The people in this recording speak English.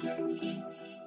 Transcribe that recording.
Beats.